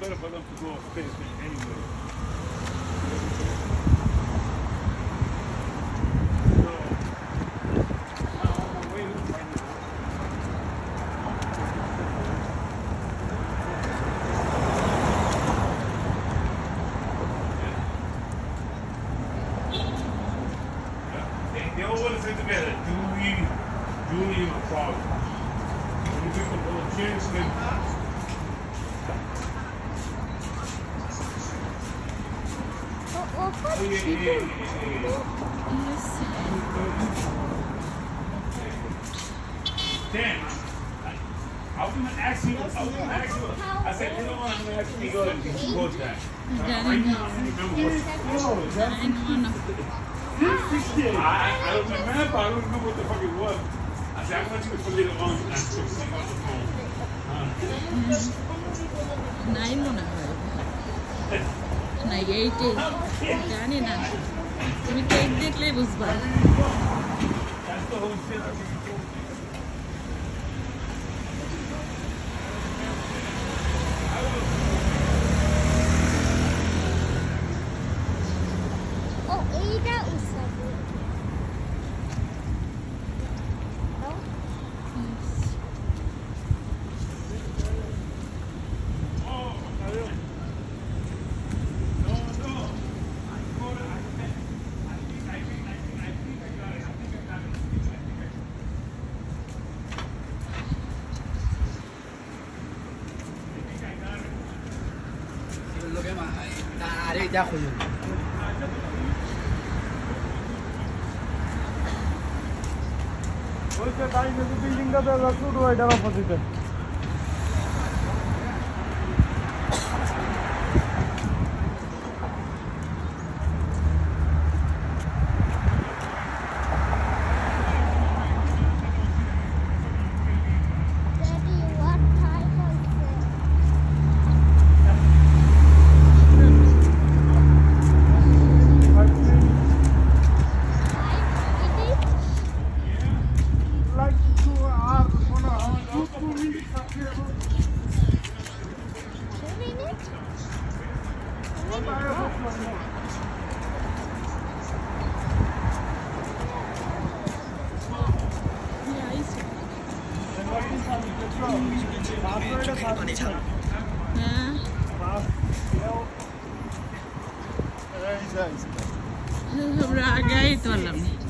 better for them to go anyway. On my way to find it. They, they all want Damn. I was gonna ask you. I said, you know what? I'm gonna ask you go to go back. Right now, I remember I, I don't remember. I don't remember what the fuck it was. I said, I want you to put it on. And I hurt. নাই এইটাই জানি না তুমি cake দেখলেই বুঝবা That's the whole আরে যা হইল ওই যে বিল্ডিংটা তো শুরু হয় ডালা ফসিতে घबरा गया ही तो अल्लाह